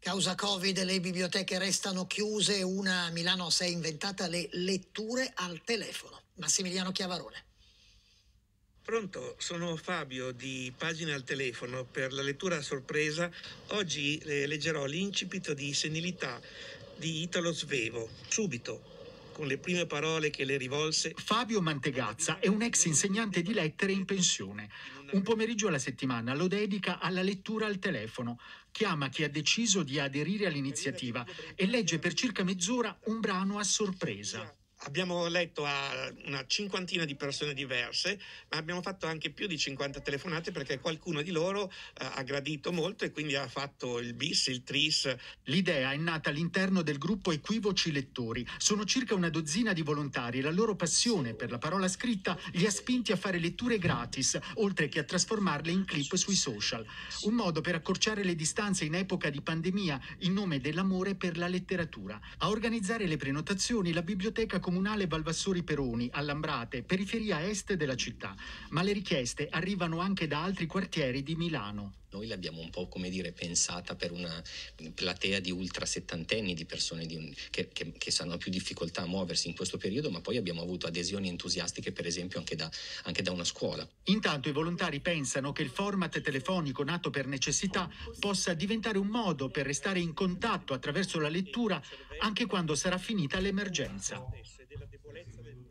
Causa Covid le biblioteche restano chiuse, una a Milano si è inventata le letture al telefono. Massimiliano Chiavarone. Pronto, sono Fabio di Pagina al telefono per la lettura a sorpresa. Oggi eh, leggerò l'incipit di Senilità di Italo Svevo. Subito, con le prime parole che le rivolse. Fabio Mantegazza è un ex insegnante di lettere in pensione. Un pomeriggio alla settimana lo dedica alla lettura al telefono. Chiama chi ha deciso di aderire all'iniziativa e legge per circa mezz'ora un brano a sorpresa. Abbiamo letto a una cinquantina di persone diverse, ma abbiamo fatto anche più di 50 telefonate perché qualcuno di loro eh, ha gradito molto e quindi ha fatto il bis, il tris. L'idea è nata all'interno del gruppo Equivoci Lettori. Sono circa una dozzina di volontari. La loro passione per la parola scritta li ha spinti a fare letture gratis, oltre che a trasformarle in clip sui social. Un modo per accorciare le distanze in epoca di pandemia in nome dell'amore per la letteratura. A organizzare le prenotazioni la biblioteca comunale Valvassori Peroni, all'Ambrate, periferia est della città, ma le richieste arrivano anche da altri quartieri di Milano. Noi l'abbiamo un po' come dire pensata per una platea di ultra settantenni, di persone di un, che, che, che hanno più difficoltà a muoversi in questo periodo, ma poi abbiamo avuto adesioni entusiastiche per esempio anche da, anche da una scuola. Intanto i volontari pensano che il format telefonico nato per necessità possa diventare un modo per restare in contatto attraverso la lettura anche quando sarà finita l'emergenza.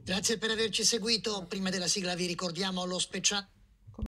Grazie per averci seguito. Prima della sigla vi ricordiamo lo speciale.